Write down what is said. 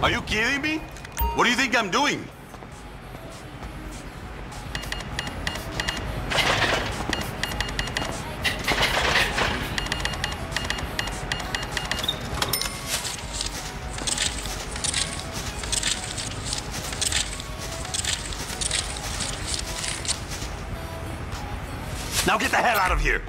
Are you kidding me? What do you think I'm doing? Now get the hell out of here!